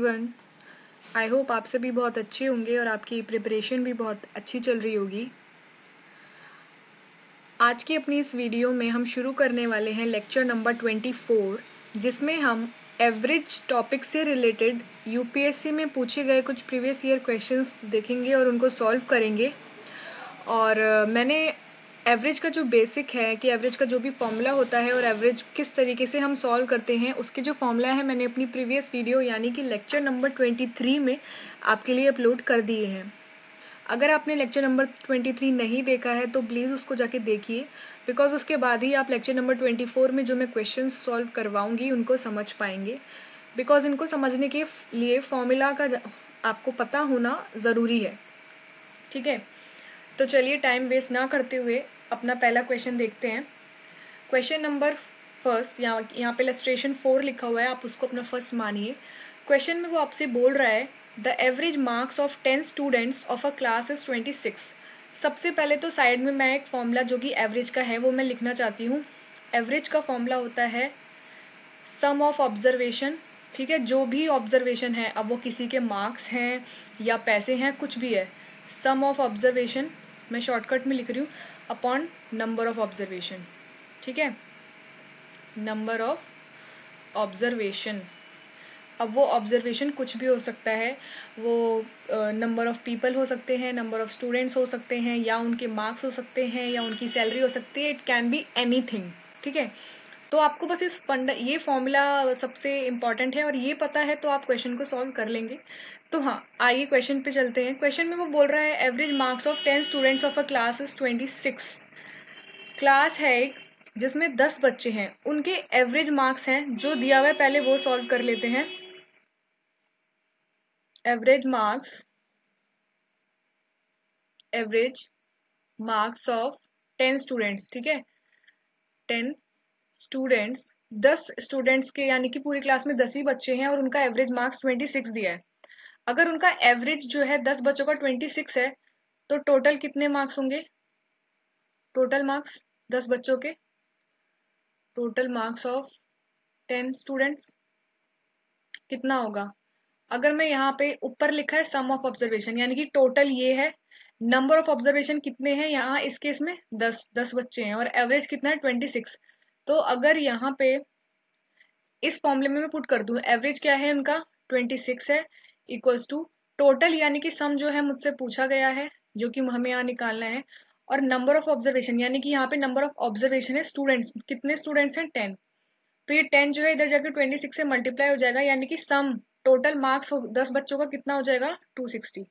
Everyone I hope आप सभी बहुत अच्छे होंगे और आपकी प्रिपरेशन भी बहुत अच्छी चल रही होगी। आज की अपनी इस वीडियो में हम शुरू करने वाले हैं लेक्चर नंबर ट्वेंटी फोर जिसमें हम एवरेज टॉपिक से रिलेटेड यूपीएससी में पूछे गए कुछ प्रीवियस ईयर क्वेश्चंस देखेंगे और उनको सॉल्व करेंगे। और मैंने एवरेज का जो बेसिक है कि एवरेज का जो भी फॉर्मूला होता है और एवरेज किस तरीके से हम सॉल्व करते हैं, उसके जो फॉर्मूला है, मैंने अपनी प्रीवियस वीडियो यानी कि लेक्चर नंबर ट्वेंटी थ्री में आपके लिए अपलोड कर दिए हैं। अगर आपने लेक्चर नंबर ट्वेंटी थ्री नहीं देखा है तो प्लीज़ उसको जाके देखिए बिकॉज़ उसके बाद ही आप लेक्चर नंबर ट्वेंटी फोर में जो मैं क्वेश्चन सॉल्व करवाऊँगी, उनको समझ पाएँगे। बिकॉज़ इनको समझने के लिए फॉर्मूला का आपको पता होना ज़रूरी है। ठीक है? तो चलिए टाइम वेस्ट ना करते हुए अपना पहला क्वेश्चन देखते हैं। क्वेश्चन नंबर फ़र्स्ट यहाँ यहाँ पे इलस्ट्रेशन फोर लिखा हुआ है, आप उसको अपना फ़र्स्ट मानिए। क्वेश्चन में वो आपसे बोल रहा है the average marks of ten students of a class is twenty six सबसे पहले तो साइड में मैं एक फॉर्मूला जो कि एवरेज का है, वो मैं लिखना चाहती हूँ। एवरेज का फॉर्मूला होता है सम ऑफ़ ऑब्जर्वेशन ठीक है? जो भी ऑब्जर्वेशन है, अब वो किसी के मार्क्स हैं या पैसे हैं, कुछ भी है। सम ऑफ़ ऑब्जर्वेशन मैं शॉर्टकट में लिख रही हूँ। अपॉन नंबर ऑफ़ ऑब्जर्वेशन ठीक है? नंबर ऑफ़ ऑब्जर्वेशन अब वो ऑब्जर्वेशन कुछ भी हो सकता है। वो नंबर ऑफ़ पीपल हो सकते हैं नंबर ऑफ़ स्टूडेंट्स हो सकते हैं, या उनके मार्क्स हो सकते हैं, या उनकी सैलरी हो सकती है इट कैन बी एनी ठीक है? तो आपको बस इस फंड ये फॉर्मूला सबसे इंपॉर्टेंट है और ये पता है तो आप क्वेश्चन को सॉल्व कर लेंगे। तो हाँ आइए क्वेश्चन पे चलते हैं। क्वेश्चन में वो बोल रहा है average marks of ten students of a class is twenty six class है एक, जिसमें दस बच्चे हैं। उनके एवरेज मार्क्स हैं, जो दिया हुआ है, पहले वो सॉल्व कर लेते हैं। Average marks average marks of ten students ठीक है? टेन स्टूडेंट्स दस स्टूडेंट्स के, यानी कि पूरी क्लास में दस ही बच्चे हैं, और उनका एवरेज मार्क्स ट्वेंटी सिक्स दिया है। अगर उनका एवरेज जो है दस बच्चों का ट्वेंटी सिक्स है तो टोटल कितने मार्क्स होंगे? टोटल मार्क्स दस बच्चों के। Total marks of ten students कितना होगा? अगर मैं यहाँ पे ऊपर लिखा है सम ऑफ़ ऑब्जर्वेशन यानी कि टोटल ये है नंबर ऑफ़ ऑब्जर्वेशन कितने हैं यहाँ इस केस में? दस दस बच्चे हैं और एवरेज कितना है? ट्वेंटी सिक्स तो अगर यहाँ पे इस फॉर्मूले में मैं पुट कर दू एवरेज क्या है उनका? ट्वेंटी सिक्स है। इक्वल्स टू टोटल यानी कि सम जो है मुझसे पूछा गया है, जो कि हमें यहाँ निकालना है। और नंबर ऑफ़ ऑब्जर्वेशन यानी कि यहाँ पे नंबर ऑफ़ ऑब्जर्वेशन है स्टूडेंट्स कितने स्टूडेंट्स हैं? टेन तो ये टेन जो है इधर जाकर ट्वेंटी सिक्स से मल्टीप्लाई हो जाएगा, यानी कि सम टोटल मार्क्स दस बच्चों का कितना हो जाएगा? टू सिक्सटी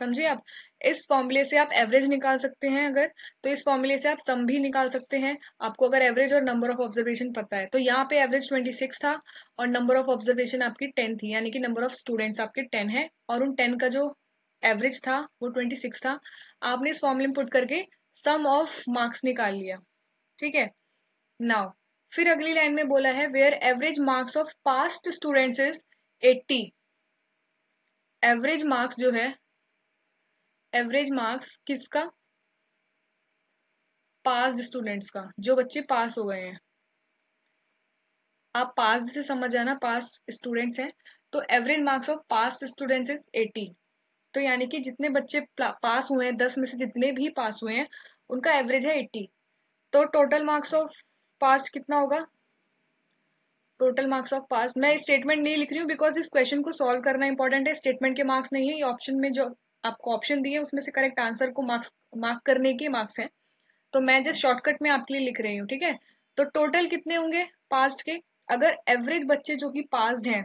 समझिए आप? इस फॉर्मूले से आप एवरेज निकाल सकते हैं अगर तो इस फॉर्मूले से आप सम भी निकाल सकते हैं। आपको अगर एवरेज और नंबर ऑफ़ ऑब्जर्वेशन पता है तो यहाँ पे एवरेज ट्वेंटी सिक्स था और नंबर ऑफ़ ऑब्जर्वेशन आपकी टेन थी, यानी कि नंबर ऑफ़ स्टूडेंट्स आपके टेन है और उन टेन का जो एवरेज था, वो ट्वेंटी सिक्स था। आपने इस फॉर्मूले में पुट करके सम ऑफ़ मार्क्स निकाल लिया, ठीक है? नाउ फिर अगली लाइन में बोला है where average marks of passed students is eighty average marks जो है एवरेज मार्क्स किसका? पास स्टूडेंट्स का, जो बच्चे पास हो गए हैं। आप पास से समझ आना पास स्टूडेंट्स हैं। तो average marks of pass students is eighty. तो यानी कि जितने बच्चे पास हुए हैं, दस में से जितने भी पास हुए हैं, उनका एवरेज है एट्टी तो टोटल मार्क्स ऑफ़ पास कितना होगा? Total marks of pass. मैं स्टेटमेंट नहीं लिख रही हूँ, बिकॉज़ इस क्वेश्चन को सॉल्व करना इंपॉर्टेंट है। स्टेटमेंट के मार्क्स नहीं है, ये ऑप्शन में जो आपको ऑप्शन दिए, उसमें से करेक्ट आंसर को मार्क्स मार्क करने के मार्क्स हैं। तो मैं जस्ट शॉर्टकट में आपके लिए लिख रही हूँ, ठीक है? तो टोटल कितने होंगे? पास्ट के। अगर एवरेज बच्चे जो कि पास्ड हैं,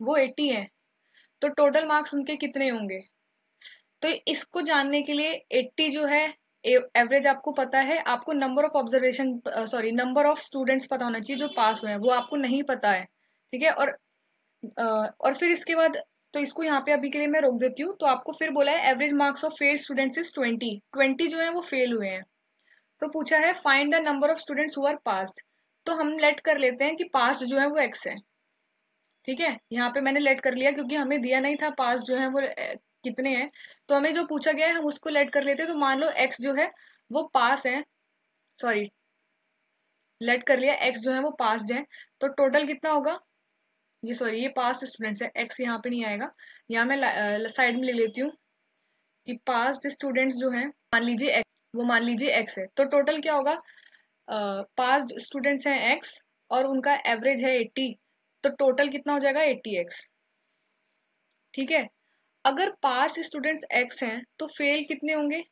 वो 80 हैं तो टोटल मार्क्स उनके कितने होंगे? तो इसको जानने के लिए 80 जो है एवरेज आपको पता है। आपको number of observation sorry number of students पता होना चाहिए जो पास हुए हैं। वो आपको नहीं पता है, ठीक है? और और फिर इसके बाद तो इसको यहाँ पे अभी के लिए मैं रोक देती हूँ। तो आपको फिर बोला है average marks of fail students is twenty twenty जो है वो फेल हुए हैं। तो पूछा है find the number of students who are passed तो हम लेट कर लेते हैं कि पास जो है वो एक्स है। ठीक है? यहाँ पे मैंने लेट कर लिया क्योंकि हमें दिया नहीं था पास जो है वो कितने हैं। तो हमें जो पूछा गया है, हम उसको लेट कर लेते हैं। तो मान लो एक्स जो है वो पास है। सॉरी लेट कर लिया एक्स जो है वो पास है। तो टोटल कितना होगा? ये सॉरी ये पास्ट स्टूडेंट्स है एक्स यहाँ पे नहीं आएगा। यहाँ मैं साइड में ले लेती हूँ कि पास्ट स्टूडेंट्स जो हैं, मान लीजिए एक्स वो मान लीजिए एक्स है। तो टोटल क्या होगा? पास्ट स्टूडेंट्स हैं एक्स और उनका एवरेज है एट्टी तो टोटल कितना हो जाएगा? एट्टी एक्स ठीक है? अगर पास स्टूडेंट्स एक्स हैं तो फेल कितने होंगे?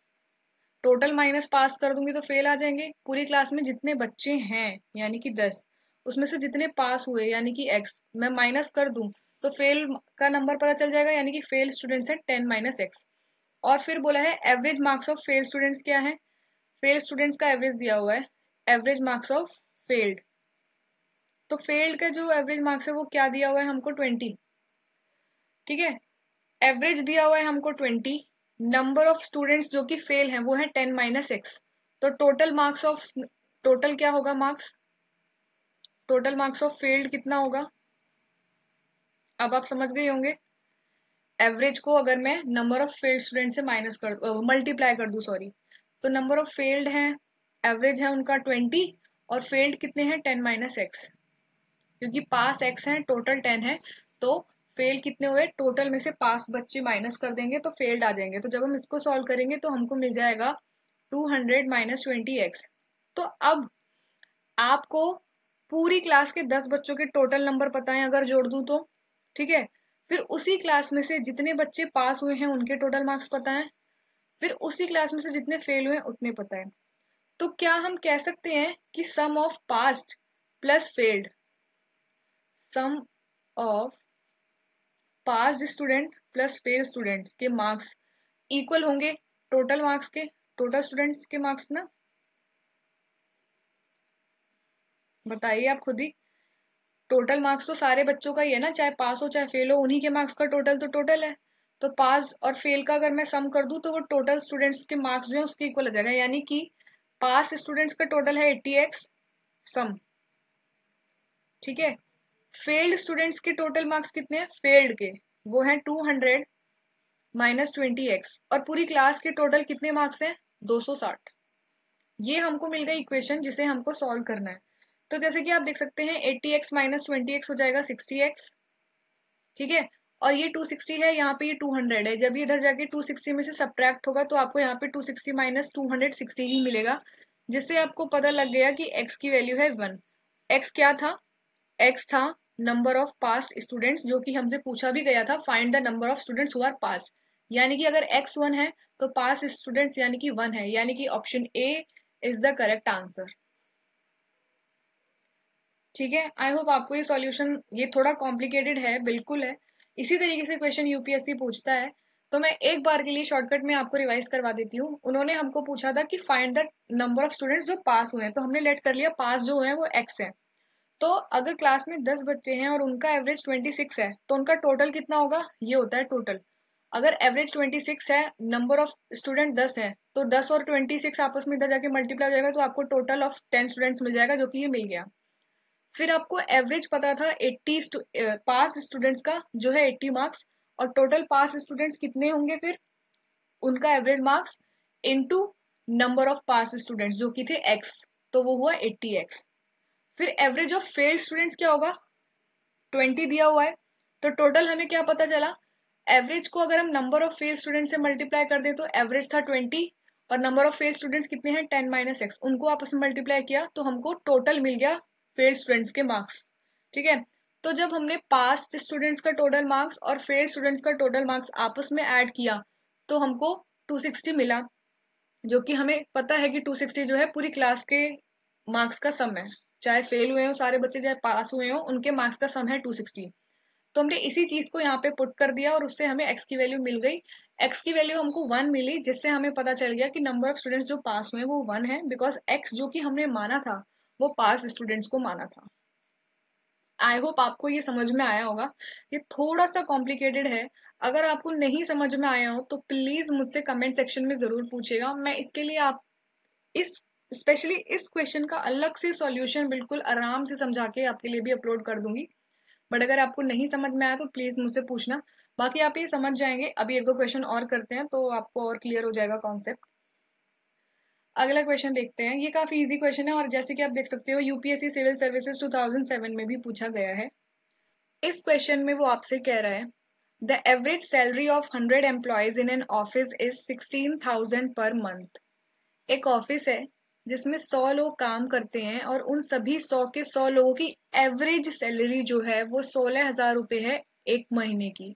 टोटल माइनस पास कर दूँगी तो फेल आ जाएँगे। पूरी क्लास में जितने बच्चे हैं, यानी कि दस। उसमें से जितने पास हुए, यानी कि एक्स मैं माइनस कर दूँ तो फेल का नंबर पता चल जाएगा, यानी कि फेल स्टूडेंट्स है टेन माइनस एक्स और फिर बोला है average marks of fail students क्या है? फेल स्टूडेंट्स का एवरेज दिया हुआ है एवरेज मार्क्स ऑफ़ फेल्ड तो फेल्ड का जो एवरेज मार्क्स है, वो क्या दिया हुआ है हमको ट्वेंटी ठीक है? एवरेज दिया हुआ है हमको ट्वेंटी नंबर ऑफ़ स्टूडेंट्स जो कि फेल हैं, वो है टेन माइनस एक्स तो टोटल मार्क्स ऑफ़ टोटल क्या होगा marks total marks of failed कितना होगा? अब आप समझ गए होंगे। एवरेज को अगर मैं नंबर ऑफ़ फेल्ड स्टूडेंट से माइनस कर मल्टीप्लाई कर दू सॉरी तो नंबर ऑफ़ फेल्ड हैं एवरेज है उनका ट्वेंटी और फेल्ड कितने हैं? टेन माइनस एक्स क्योंकि पास एक्स है टोटल टेन है तो फेल कितने हुए? टोटल में से पास बच्चे माइनस कर देंगे तो फेल्ड आ जाएँगे। तो जब हम इसको सॉल्व करेंगे तो हमको मिल जाएगा two hundred minus twenty x तो अब आपको पूरी क्लास के दस बच्चों के टोटल नंबर पता है अगर जोड़ दूँ तो ठीक है? फिर उसी क्लास में से जितने बच्चे पास हुए हैं उनके टोटल मार्क्स पता है फिर उसी क्लास में से जितने फेल हुए उतने पता है तो क्या हम कह सकते हैं कि sum of passed plus failed sum of pass student plus fail students के मार्क्स इक्वल होंगे टोटल मार्क्स के टोटल स्टूडेंट्स के मार्क्स ना? बताइए आप खुद ही। टोटल मार्क्स तो सारे बच्चों का ही है ना, चाहे पास हो, चाहे फेल हो, उन्हीं के मार्क्स का टोटल तो टोटल है। तो पास और फेल का अगर मैं सम कर दूँ तो वो टोटल स्टूडेंट्स के मार्क्स जो है, उसके इक्वल हो जाएगा। यानी कि पास स्टूडेंट्स का टोटल है एट्टी एक्स सम ठीक है? फेल्ड स्टूडेंट्स के टोटल मार्क्स कितने हैं? फेल्ड के। वो हैं two hundred minus twenty x और पूरी क्लास के टोटल कितने मार्क्स हैं? दो सौ साठ। ये हमको मिल गई इक्वेशन जिसे हमको सॉल्व करना है। तो जैसे कि आप देख सकते हैं eighty x minus twenty x हो जाएगा सिक्सटी एक्स ठीक है? और ये 260 है, यहाँ पे ये 200 है। जब इधर जाके 260 में से सब्ट्रैक्ट होगा तो आपको यहाँ पे 260 माइनस टू ही मिलेगा, जिससे आपको पता लग गया कि x की वैल्यू है वन x क्या था? X था नंबर ऑफ़ पास स्टूडेंट्स जो कि हमसे पूछा भी गया था find the number of students who are pass यानी कि अगर एक्स वन है तो पास स्टूडेंट्स यानी कि वन है। यानी कि option A is the correct answer ठीक है? आई होप आपको ये सॉल्यूशन ये थोड़ा कॉम्प्लिकेटेड है, बिल्कुल है। इसी तरीके से क्वेश्चन यूपीएससी पूछता है। तो मैं एक बार के लिए शॉर्टकट में आपको रिवाइज करवा देती हूँ। उन्होंने हमको पूछा था कि find the number of students जो पास हुए हैं। तो हमने लेट कर लिया पास जो है वो एक्स है। तो अगर क्लास में दस बच्चे हैं और उनका एवरेज ट्वेंटी सिक्स है तो उनका टोटल कितना होगा? ये होता है टोटल अगर एवरेज ट्वेंटी सिक्स है नंबर ऑफ़ स्टूडेंट दस है तो दस और ट्वेंटी सिक्स आपस में इधर जाके मल्टीप्लाई हो जाएगा तो आपको टोटल ऑफ़ टेन स्टूडेंट्स मिल जाएगा, जो कि ये मिल गया। फिर आपको एवरेज पता था एट्टी पास स्टूडेंट्स का जो है एट्टी मार्क्स और टोटल पास स्टूडेंट्स कितने होंगे फिर? उनका average marks into number of pass students जो कि थे एक्स तो वो हुआ एट्टी एक्स फिर एवरेज ऑफ़ फेल्ड स्टूडेंट्स क्या होगा? ट्वेंटी दिया हुआ है। तो टोटल हमें क्या पता चला? एवरेज को अगर हम नंबर ऑफ़ फेल स्टूडेंट से मल्टीप्लाई कर दे तो एवरेज था ट्वेंटी और नंबर ऑफ़ फेल स्टूडेंट्स कितने हैं? टेन माइनस एक्स उनको आपस में मल्टीप्लाई किया तो हमको टोटल मिल गया फेल स्टूडेंट्स के मार्क्स ठीक है? तो जब हमने पास्ट स्टूडेंट्स का टोटल मार्क्स और फेल स्टूडेंट्स का टोटल मार्क्स आपस में ऐड किया तो हमको 260 मिला, जो कि हमें पता है कि 260 जो है पूरी क्लास के मार्क्स का सम है। चाहे फेल हुए हो, सारे बच्चे चाहे पास हुए हो, उनके मार्क्स का सम है टू सिक्सटी तो हमने इसी चीज़ को यहाँ पे पुट कर दिया और उससे हमें एक्स की वैल्यू मिल गई। एक्स की वैल्यू हमको वन मिली, जिससे हमें पता चल गया कि नंबर ऑफ़ स्टूडेंट्स जो पास हुए वो वन है बिकॉज़ एक्स जो कि हमने माना था वो पास स्टूडेंट्स को माना था। आई होप आपको ये समझ में आया होगा ये थोड़ा सा कॉम्प्लिकेटेड है। अगर आपको नहीं समझ में आया हो तो प्लीज़ मुझसे कमेंट सेक्शन में ज़रूर पूछेगा मैं इसके लिए आप इस स्पेशली इस क्वेश्चन का अलग से सॉल्यूशन बिल्कुल आराम से समझा के आपके लिए भी अपलोड कर दूँगी। बट अगर आपको नहीं समझ में आया तो प्लीज़ मुझसे पूछना। बाकी आप ये समझ जाएँगे। अभी एक दो क्वेश्चन और करते हैं तो आपको और क्लियर हो जाएगा कॉन्सेप्ट अगला क्वेश्चन देखते हैं। ये काफ़ी इजी क्वेश्चन है और जैसे कि आप देख सकते हो यूपीएससी सिविल सर्विसेज़ 2007 में भी पूछा गया है। इस क्वेश्चन में वो आपसे कह रहा है the average salary of hundred employees in an office is sixteen thousand per month एक ऑफ़िस है जिसमें सौ लोग काम करते हैं और उन सभी सौ के सौ लोगों की एवरेज सैलरी जो है वो सोलह हज़ार रुपए है एक महीने की।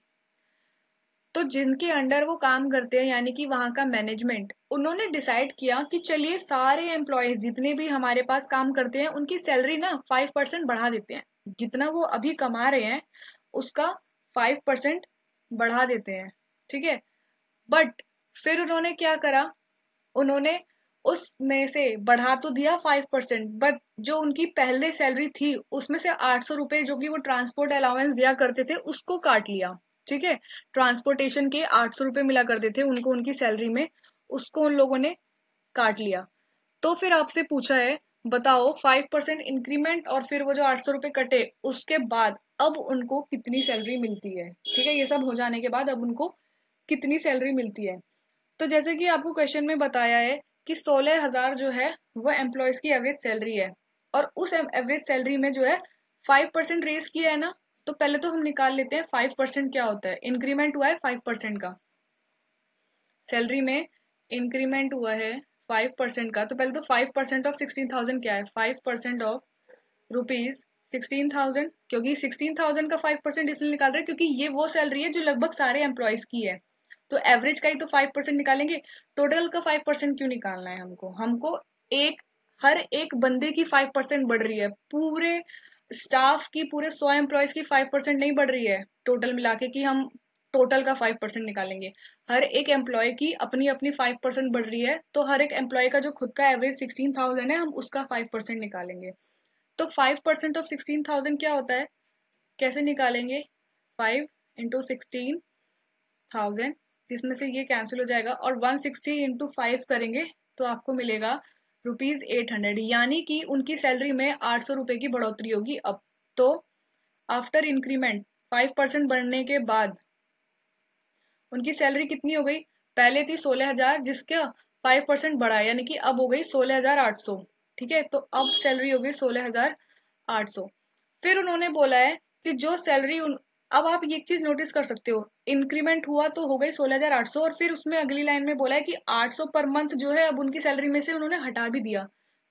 तो जिनके अंडर वो काम करते हैं, यानी कि वहाँ का मैनेजमेंट उन्होंने डिसाइड किया कि चलिए सारे एम्प्लॉयज़ जितने भी हमारे पास काम करते हैं, उनकी सैलरी ना फाइव परसेंट बढ़ा देते हैं। जितना वो अभी कमा रहे हैं, उसका फाइव परसेंट बढ़ा देते हैं, ठीक है? बट फिर उन्होंने क्या करा? उन्होंने उसमें से बढ़ा तो दिया फाइव परसेंट बट जो उनकी पहले सैलरी थी, उसमें से आठ सौ रुपए जो कि वो ट्रांसपोर्ट अलाउंस दिया करते थे, उसको काट लिया। ठीक है? ट्रांसपोर्टेशन के आठ सौ रुपए मिला करते थे, उनको उनकी सैलरी में, उसको उन लोगों ने काट लिया। तो फिर आपसे पूछा है, बताओ फाइव परसेंट इंक्रीमेंट और फिर वो जो आठ सौ रुपए कटे, उसके बाद अब उनको कितनी सैलरी मिलती है? ठीक है, ये सब हो जाने के बाद अब उनको कितनी सैलरी मिलती है? तो जैसे कि आपको क्वेश्चन में बताया है कि सोलह हज़ार जो है, वो एम्प्लॉयज़ की एवरेज सैलरी है। और उस एवरेज सैलरी में जो है फाइव परसेंट रेस किया है ना? तो पहले तो हम निकाल लेते हैं फाइव परसेंट क्या होता है? इंक्रीमेंट हुआ है फाइव परसेंट का। सैलरी में इंक्रीमेंट हुआ है फाइव परसेंट का। तो पहले तो five percent of sixteen thousand क्या है? Five percent of rupees sixteen thousand क्योंकि सिक्सटीन थाउज़ेंड का फाइव परसेंट इसलिए निकाल रहे हैं क्योंकि ये वो सैलरी है जो लगभग सारे एम्प्लॉयज़ की है। तो एवरेज का ही तो फाइव परसेंट निकालेंगे। टोटल का फाइव परसेंट क्यों निकालना है हमको? हमको एक, हर एक बंदे की फाइव परसेंट बढ़ रही है। पूरे स्टाफ की पूरे सौ एम्प्लॉयज़ की फाइव परसेंट नहीं बढ़ रही है टोटल मिला के कि हम टोटल का फाइव परसेंट निकालेंगे। हर एक एम्प्लॉय की अपनी अपनी फाइव परसेंट बढ़ रही है तो हर एक एम्प्लॉय का जो खुद का एवरेज सिक्सटीन थाउज़ेंड है, हम उसका फाइव परसेंट निकालेंगे। तो five percent of sixteen thousand क्या होता है? कैसे निकालेंगे? फाइव इंटू सिक्सटीन थाउज़ेंड जिसमें से ये कैंसिल हो जाएगा, और वन सिक्सटी इंटू फाइव करेंगे तो आपको मिलेगा रुपीज़ एट हंड्रेड यानी कि उनकी सैलरी में आठ सौ रुपए की बढ़ोतरी होगी। अब तो आफ्टर इंक्रीमेंट फाइव परसेंट बढ़ने के बाद उनकी सैलरी कितनी हो गई? पहले थी सोलह हज़ार, जिसका फाइव परसेंट बढ़ा, यानी कि अब हो गई सोलह हज़ार आठ सौ। ठीक है? तो अब सैलरी हो गई सोलह हज़ार आठ सौ। फिर उन्होंने बोला है कि जो सैलरी अब आप एक चीज़ नोटिस कर सकते हो। इंक्रीमेंट हुआ तो हो गई सोलह हज़ार आठ सौ और फिर उसमें अगली लाइन में बोला है कि आठ सौ पर मंथ जो है, अब उनकी सैलरी में से उन्होंने हटा भी दिया।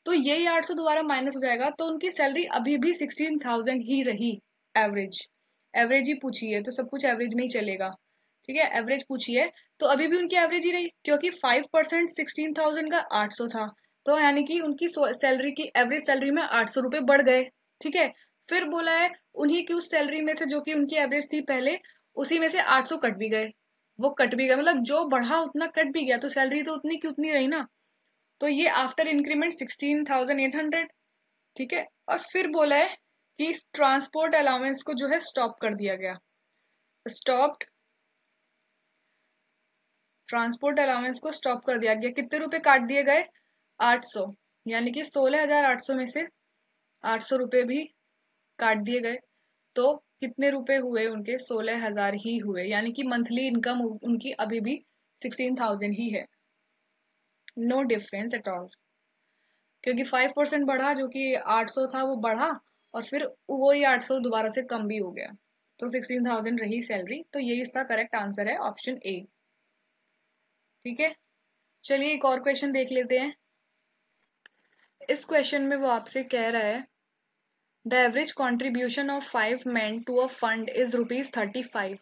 तो यही आठ सौ दोबारा माइनस हो जाएगा तो उनकी सैलरी अभी भी सिक्सटीन थाउज़ेंड ही रही एवरेज एवरेज ही पूछी है तो सब कुछ एवरेज में ही चलेगा। ठीक है? एवरेज पूछी है तो अभी भी उनकी एवरेज ही रही, क्योंकि फाइव परसेंट सिक्सटीन थाउज़ेंड का आठ सौ था। तो यानी कि उनकी सैलरी की एवरेज सैलरी में आठ सौ रुपए बढ़ गए। ठीक है? फिर बोला है उन्हीं की उस सैलरी में से जो कि उनकी एवरेज थी पहले उसी में से 800 कट भी गए। वो कट भी गए। मतलब जो बढ़ा उतना कट भी गया। तो सैलरी तो उतनी की उतनी रही ना। तो ये after increment sixteen thousand eight hundred ठीक है? और फिर बोला है कि ट्रांसपोर्ट अलाउंस को जो है स्टॉप कर दिया गया। स्टॉप्ड ट्रांसपोर्ट अलाउंस को स्टॉप कर दिया गया। कितने रुपए काट दिए गए? 800 यानी कि 16,800 में से 800 रुपए भी काट दिए गए। तो कितने रुपए हुए उनके? सोलह हज़ार ही हुए। यानी कि मंथली इनकम उनकी अभी भी सिक्सटीन थाउज़ेंड ही है। नो डिफरेंस एट ऑल क्योंकि फाइव परसेंट बढ़ा जो कि आठ सौ था, वो बढ़ा और फिर वो ही आठ सौ दोबारा से कम भी हो गया। तो सिक्सटीन थाउज़ेंड रही सैलरी तो यही इसका करेक्ट आंसर है ऑप्शन ए ठीक है? चलिए एक और क्वेश्चन देख लेते हैं। इस क्वेश्चन में वो आपसे कह रहा है the average contribution of five man to a fund is rupees thirty five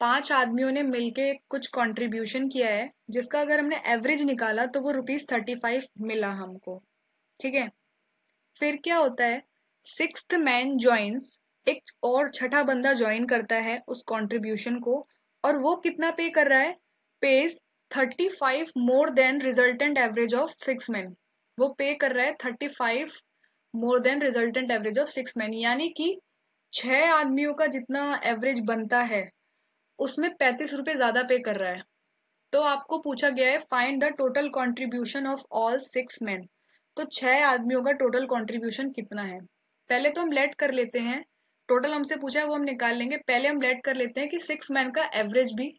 पाँच आदमियों ने मिलके कुछ कंट्रीब्यूशन किया है, जिसका अगर हमने एवरेज निकाला तो वो रुपीज़ थर्टी फाइव मिला हमको। ठीक है? फिर क्या होता है? सिक्स मैन ज्वाइंस एक और छठा बंदा ज्वाइन करता है उस कंट्रीब्यूशन को, और वो कितना पे कर रहा है? Pays thirty five more than resultant average of six man वो पे कर रहा है thirty five more than resultant average of six man यानी कि छह आदमियों का जितना एवरेज बनता है, उसमें पैंतीस रुपए ज़्यादा पे कर रहा है। तो आपको पूछा गया है find the total contribution of all six man तो छह आदमियों का टोटल कॉन्ट्रीब्यूशन कितना है? पहले तो हम लेट कर लेते हैं। टोटल हमसे पूछा है, वो हम निकाल लेंगे। पहले हम लेट कर लेते हैं कि सिक्स मैन का एवरेज भी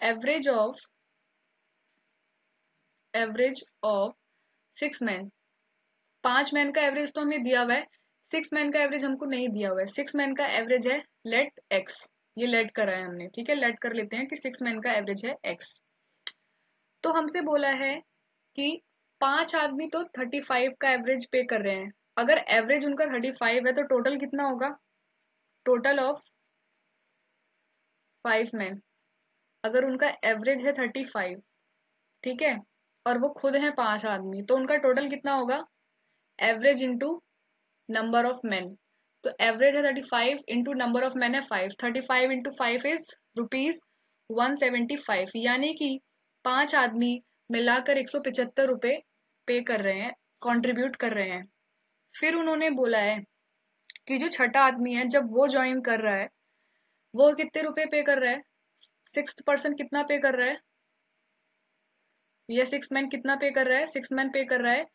average of average of six man पाँच मैन का एवरेज तो हमें दिया हुआ है, सिक्स मैन का एवरेज हमको नहीं दिया हुआ है। सिक्स मैन का एवरेज है लेट एक्स। ये लेट करा है हमने, ठीक है? लेट कर लेते हैं कि सिक्स मैन का एवरेज है एक्स। तो हमसे बोला है कि पाँच आदमी तो थर्टी फाइव का एवरेज पे कर रहे हैं। अगर एवरेज उनका थर्टी फाइव है तो टोटल कितना होगा? Total of five man. अगर उनका एवरेज है थर्टी फाइव, ठीक है? और वो खुद है पाँच आदमी तो उनका टोटल कितना होगा? Average into number of man तो एवरेज है thirty five into number of man है five thirty five into five is rupees one seventy five यानी कि पाँच आदमी मिलाकर एक सौ पिछहत्तर रुपये पे कर रहे हैं कंट्रीब्यूट कर रहे हैं। फिर उन्होंने बोला है कि जो छठा आदमी है, जब वो ज्वाइन कर रहा है, वो कितने रुपए पे कर रहा है? सिक्स पर्सन कितना पे कर रहा है? ये सिक्स मैन कितना पे कर रहा है? सिक्स मैन पे कर रहा है।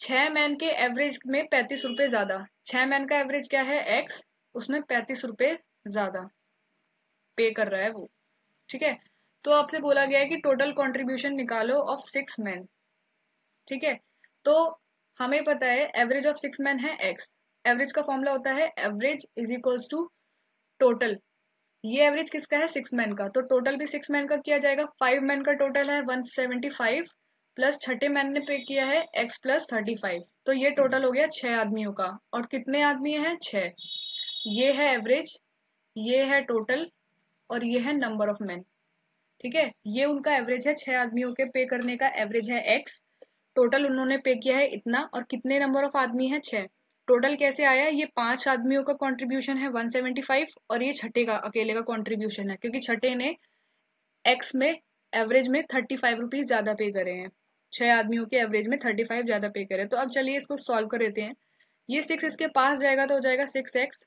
छह मैन के एवरेज में पैंतीस रुपए ज़्यादा। छह मैन का एवरेज क्या है? एक्स उसमें पैंतीस रुपए ज़्यादा। पे कर रहा है वो। ठीक है? तो आपसे बोला गया है कि टोटल कंट्रीब्यूशन निकालो ऑफ़ सिक्स मैन ठीक है? तो हमें पता है एवरेज ऑफ़ सिक्स मैन है एक्स एवरेज का फॉर्मूला होता है average is equals to total ये एवरेज किसका है? सिक्स मैन का। तो टोटल भी सिक्स मैन का किया जाएगा। फाइव मैन का टोटल है वन सेवेंटी फाइव प्लस छठे मैन ने पे किया है एक्स प्लस थर्टी फाइव। तो ये टोटल हो गया छह आदमियों का। और कितने आदमी हैं? छह। ये है एवरेज, ये है टोटल, और ये है नंबर ऑफ़ मैन। ठीक है? ये उनका एवरेज है, छह आदमियों के पे करने का एवरेज है एक्स। टोटल उन्होंने पे किया है इतना, और कितने नंबर ऑफ़ आदमी है? छह। टोटल कैसे आया? ये पाँच आदमियों का कंट्रीब्यूशन है 175 और ये छठे का, अकेले का कंट्रीब्यूशन है। क्योंकि छठे ने एक्स में, एवरेज में थर्टी फाइव रुपीज़ ज़्यादा पे करे हैं। छह आदमियों के एवरेज में थर्टी फाइव ज़्यादा पे करे। तो अब चलिए इसको सॉल्व कर देते हैं। ये सिक्स इसके पास जाएगा तो हो जाएगा six x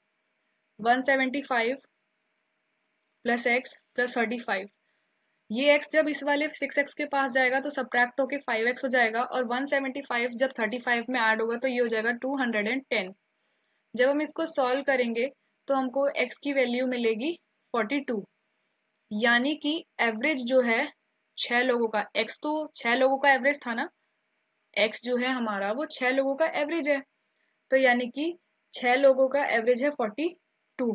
one seventy five plus x plus thirty five ये x जब इस वाले 6x के पास जाएगा तो सब्ट्रैक्ट होके 5x हो जाएगा और 175 जब 35 में ऐड होगा तो ये हो जाएगा 210 जब हम इसको सॉल्व करेंगे तो हमको x की वैल्यू मिलेगी 42 यानी कि एवरेज जो है छह लोगों का, x तो छह लोगों का एवरेज था ना? X जो है हमारा, वो छह लोगों का एवरेज है। तो यानी कि छह लोगों का एवरेज है 42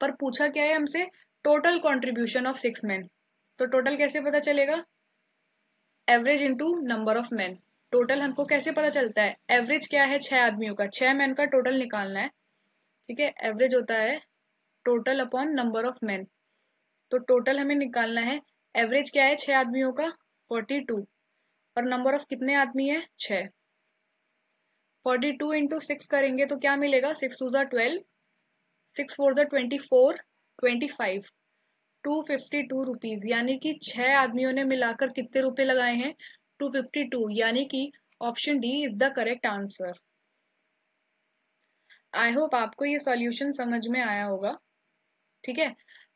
पर पूछा क्या है हमसे? Total contribution of six man तो टोटल कैसे पता चलेगा? Average into number of man total हमको कैसे पता चलता है? एवरेज क्या है छह आदमियों का? छह मैन का टोटल निकालना है। ठीक है? एवरेज होता है total upon number of man तो टोटल हमें निकालना है एवरेज क्या है छह आदमियों का? फोर्टी टू और नंबर ऑफ़ कितने आदमी है? छ फोर्टी टू इंटू सिक्स करेंगे तो क्या मिलेगा? सिक्स टू ज़ा ट्वेल्व सिक्स फोर ज़ा twenty four twenty five two fifty two rupees यानी कि छह आदमियों ने मिलाकर कितने रुपए लगाए हैं? टू फिफ्टी टू यानी कि option D is the correct answer I hope आपको ये सॉल्यूशन समझ में आया होगा। ठीक है?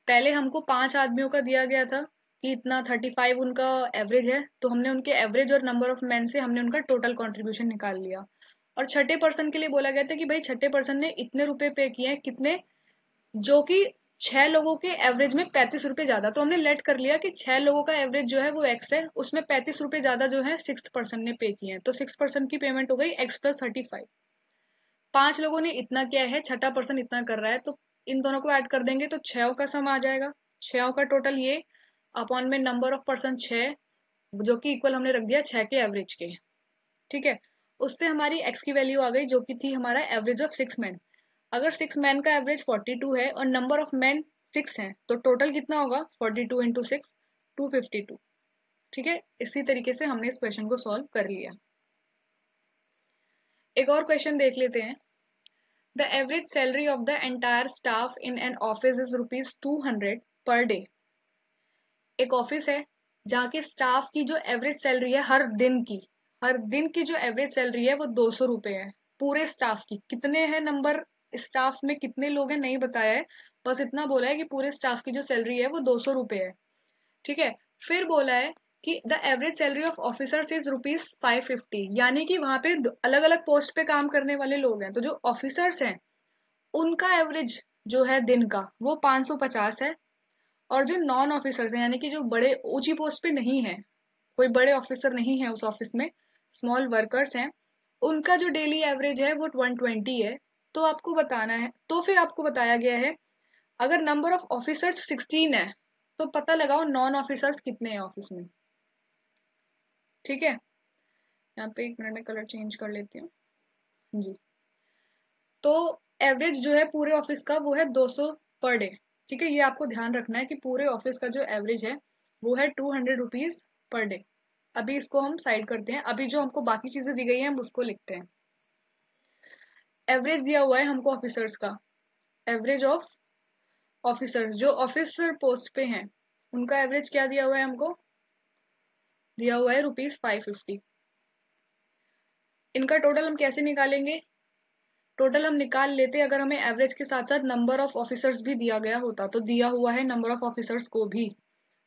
पहले हमको पाँच आदमियों का दिया गया था। कि इतना थर्टी फाइव उनका एवरेज है तो हमने उनके एवरेज और नंबर ऑफ़ मैन से हमने उनका टोटल कंट्रीब्यूशन निकाल लिया। और छठे पर्सन के लिए बोला गया था कि भाई छठे पर्सन ने इतने रुपए पे किए हैं, कितने? जो कि छह लोगों के एवरेज में पैंतीस रुपए ज़्यादा। तो हमने लेट कर लिया कि छह लोगों का एवरेज जो है वो एक्स है, उसमें पैंतीस रुपए ज़्यादा जो है सिक्स परसेंट ने पे किए हैं। तो सिक्स परसेंट की पेमेंट हो गई एक्स प्लस थर्टी फाइव पाँच लोगों ने इतना किया है, छठा पर्सन इतना कर रहा है तो इन दोनों को ऐड कर देंगे तो छह का सम आ जाएगा। छह का टोटल ये अपॉन में नंबर ऑफ़ पर्सन छह, जो कि इक्वल हमने रख दिया छह के एवरेज के। ठीक है? उससे हमारी एक्स की वैल्यू आ गई, जो कि थी हमारा एवरेज ऑफ़ सिक्स मैन अगर सिक्स मैन का एवरेज फोर्टी टू है और नंबर ऑफ़ मैन सिक्स है तो टोटल कितना होगा? Forty two into six two fifty two ठीक है? इसी तरीके से हमने इस क्वेश्चन को सॉल्व कर लिया। एक और क्वेश्चन देख लेते हैं। The average salary of the entire staff in an office is rupees two hundred per day एक ऑफ़िस है जहाँ के स्टाफ की जो एवरेज सैलरी है हर दिन की, हर दिन की जो एवरेज सैलरी है वो दो सौ रुपए है, पूरे स्टाफ की। कितने हैं नंबर स्टाफ में, कितने लोग हैं, नहीं बताया है, बस इतना बोला है कि पूरे स्टाफ की जो सैलरी है वो दो सौ रुपए है। ठीक है? फिर बोला है कि the average salary of officers is rupees five fifty यानी कि वहाँ पे अलग अलग पोस्ट पे काम करने वाले लोग हैं। तो जो ऑफिसर्स हैं, उनका एवरेज जो है दिन का, वो पाँच सौ पचास है और जो नॉन ऑफिसर्स हैं, यानी कि जो बड़े ऊँची पोस्ट पे नहीं है, कोई बड़े ऑफिसर नहीं है उस ऑफ़िस में स्मॉल वर्कर्स हैं, उनका जो डेली एवरेज है वो वन ट्वेंटी है। तो आपको बताना है तो फिर आपको बताया गया है, अगर नंबर ऑफ़ ऑफिसर्स सिक्सटीन है तो पता लगाओ नॉन ऑफिसर्स कितने हैं ऑफ़िस में। ठीक है? यहाँ पे एक मिनट में कलर चेंज कर लेती हूँ। जी। तो एवरेज जो है पूरे ऑफ़िस का वो है 200 पर डे ठीक है, ये आपको ध्यान रखना है कि पूरे ऑफ़िस का जो एवरेज है, वो है two hundred rupees per day अभी इसको हम साइड करते हैं। अभी जो हमको बाकी चीज़ें दी गई हैं, हम उसको लिखते हैं। एवरेज दिया हुआ है हमको ऑफिसर्स का। एवरेज ऑफ़ ऑफिसर्स जो ऑफिसर पोस्ट पे हैं, उनका एवरेज क्या दिया हुआ है हमको? दिया हुआ है रुपीज़ फाइव फिफ्टी इनका टोटल हम कैसे निकालेंगे? टोटल हम निकाल लेते, अगर हमें एवरेज के साथ साथ नंबर ऑफ़ ऑफिसर्स भी दिया गया होता तो दिया हुआ है नंबर ऑफ़ ऑफिसर्स को भी।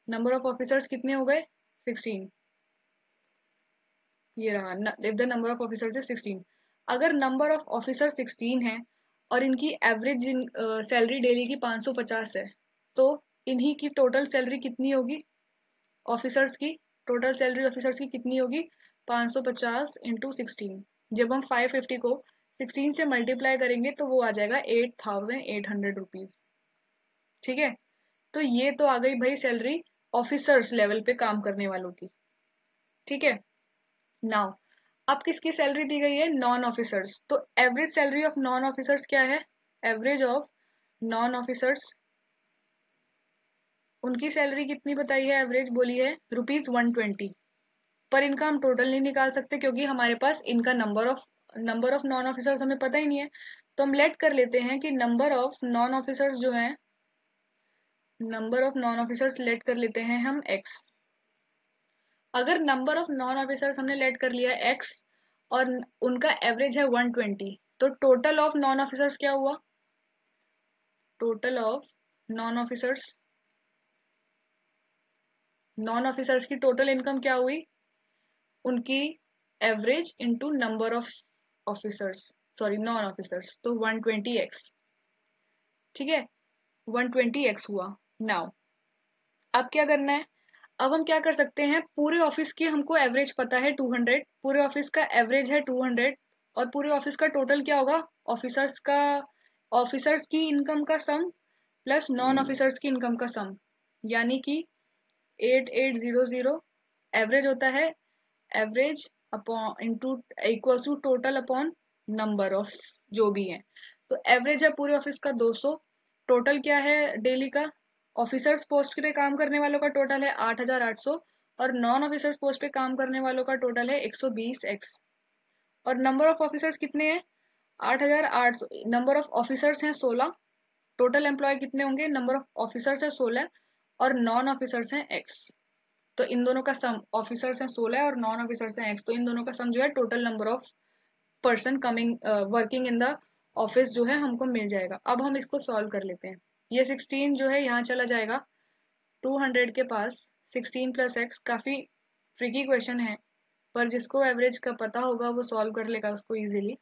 नंबर ऑफ़ ऑफिसर्स कितने हो गए? सिक्सटीन ये रहा if the number of officers is sixteen अगर नंबर ऑफ़ ऑफिसर सिक्सटीन है, और इनकी एवरेज सैलरी डेली की 550 है तो इन्हीं की टोटल सैलरी कितनी होगी? ऑफिसर्स की टोटल सैलरी ऑफिसर्स की कितनी होगी? 550 सौ पचास इंटू सिक्सटीन जब हम 550 को 16 से मल्टीप्लाई करेंगे तो वो आ जाएगा 8800 रुपीज़ ठीक है? तो ये तो आ गई भाई सैलरी ऑफिसर्स लेवल पे काम करने वालों की। ठीक है? नाउ अब किसकी सैलरी दी गई है? नॉन ऑफिसर्स तो average salary of non officers क्या है? एवरेज ऑफ़ नॉन ऑफिसर्स उनकी सैलरी कितनी बताई है एवरेज बोली है रुपीज़ वन ट्वेंटी पर इनका हम टोटल नहीं निकाल सकते क्योंकि हमारे पास इनका number of number of non officers हमें पता ही नहीं है। तो हम लेट कर लेते हैं कि नंबर ऑफ़ नॉन ऑफिसर्स जो है number of non officers let कर लेते हैं हम एक्स अगर नंबर ऑफ़ नॉन ऑफिसर्स हमने लेट कर लिया एक्स और उनका एवरेज है 120 तो टोटल ऑफ़ नॉन ऑफिसर्स क्या हुआ? Total of non officers non officers की टोटल इनकम क्या हुई? उनकी average into number of officers sorry non officers तो 120x ठीक है? 120x हुआ। नाउ अब क्या करना है? अब हम क्या कर सकते हैं? पूरे ऑफ़िस की हमको एवरेज पता है 200 पूरे ऑफ़िस का एवरेज है 200 और पूरे ऑफ़िस का टोटल क्या होगा? ऑफिसर्स का ऑफिसर्स की इनकम का सम प्लस नॉन ऑफिसर्स की इनकम का सम यानी कि 8800 एवरेज होता है। Average upon into equals to total upon number of जो भी है। तो एवरेज है पूरे ऑफ़िस का 200 टोटल क्या है डेली का? ऑफिसर्स पोस्ट पे काम करने वालों का टोटल है 8800 और नॉन ऑफिसर्स पोस्ट पे काम करने वालों का टोटल है 120 एक्स और नंबर ऑफ़ ऑफिसर्स कितने हैं? 8800 नंबर ऑफ़ ऑफिसर्स हैं 16 टोटल एम्प्लॉय कितने होंगे? नंबर ऑफ़ ऑफिसर्स है 16 और नॉन ऑफिसर्स हैं एक्स तो इन दोनों का सम ऑफिसर्स हैं 16 और नॉन ऑफिसर्स हैं एक्स तो इन दोनों का सम जो है total number of person coming working in the office जो है हमको मिल जाएगा। अब हम इसको सॉल्व कर लेते हैं। ये 16 जो है यहाँ चला जाएगा। 200 के पास 16 प्लस एक्स काफ़ी ट्रिकी क्वेश्चन है, पर जिसको एवरेज का पता होगा वो सॉल्व कर लेगा उसको ईजिली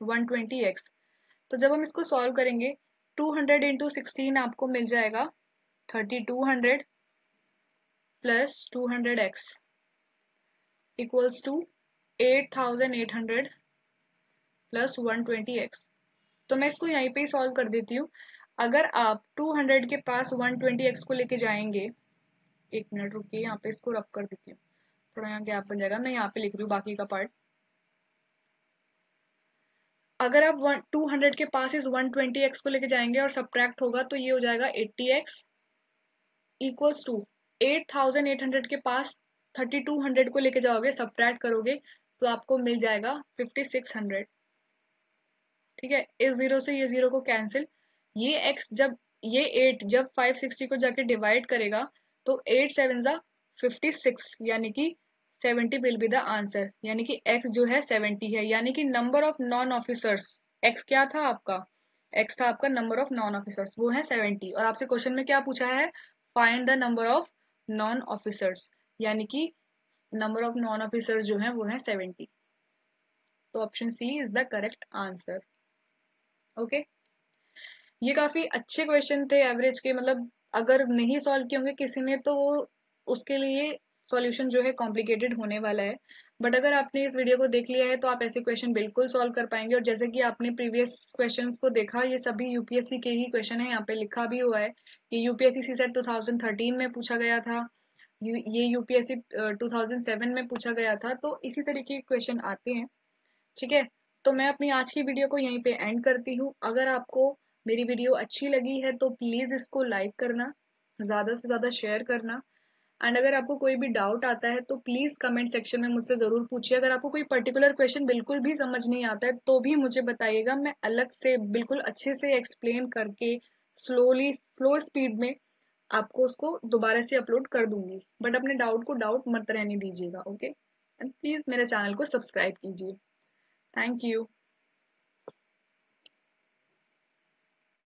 वन ट्वेंटी एक्स तो जब हम इसको सॉल्व करेंगे टू हंड्रेड इंटू सिक्सटीन आपको मिल जाएगा। 3200 plus 200x equals to 8800 plus 120x तो मैं इसको यहीं पे ही सॉल्व कर देती हूँ। अगर आप 200 के पास 120x को लेके जाएँगे, एक मिनट रुकिए, यहाँ पे इसको रब कर देती हूँ। थोड़ा यहाँ गैप बन जाएगा, मैं यहाँ पे लिख रही हूँ बाकी का पार्ट अगर आप 200 के पास इस 120x को लेके जाएँगे और सब्ट्रैक्ट होगा तो ये हो जाएगा 80x इक्वल्स टू 8800 के पास 3200 को लेके जाओगे सब्ट्रैक्ट करोगे तो आपको मिल जाएगा 5600 ठीक है? इस ज़ीरो से ये ज़ीरो को कैंसिल ये x जब, ये 8 जब 560 को जाके डिवाइड करेगा तो एट सेवन जा फिफ्टी यानी कि 70 विल बी द आंसर यानी कि x जो है 70 है। यानी कि number of non officers x क्या था आपका? X था आपका नंबर ऑफ़ नॉन ऑफिसर्स वो है 70 और आपसे क्वेश्चन में क्या पूछा है? Find the number of non officers यानी कि नंबर ऑफ़ नॉन ऑफिसर्स जो है, वो है 70 तो option C is the correct answer okay ये काफ़ी अच्छे क्वेश्चन थे एवरेज के मतलब अगर नहीं सॉल्व किए होंगे किसी ने तो उसके लिए सॉल्यूशन जो है कॉम्प्लिकेटेड होने वाला है। बट अगर आपने इस वीडियो को देख लिया है तो आप ऐसे क्वेश्चन बिल्कुल सॉल्व कर पाएँगे। और जैसे कि आपने प्रीवियस क्वेश्चंस को देखा, ये सभी यूपीएससी के ही क्वेश्चन है। यहाँ पे लिखा भी हुआ है कि यूपीएससी सी सेट टू में पूछा गया था। ये यूपीएससी 2007 में पूछा गया था। तो इसी तरीके के क्वेश्चन आते हैं। ठीक है? तो मैं अपनी आज की वीडियो को यहीं पे एंड करती हूँ। अगर आपको मेरी वीडियो अच्छी लगी है तो प्लीज़ इसको लाइक करना, ज़्यादा से ज़्यादा शेयर करना। एंड अगर आपको कोई भी डाउट आता है तो प्लीज़ कमेंट सेक्शन में मुझसे ज़रूर पूछिए। अगर आपको कोई पर्टिकुलर क्वेश्चन बिल्कुल भी समझ नहीं आता है तो भी मुझे बताइएगा। मैं अलग से बिल्कुल अच्छे से एक्सप्लेन करके स्लोली स्लो स्पीड में आपको उसको दोबारा से अपलोड कर दूँगी। बट अपने डाउट को डाउट मत रहने दीजिएगा ओके एंड प्लीज़ मेरे चैनल को सब्सक्राइब कीजिए। Thank you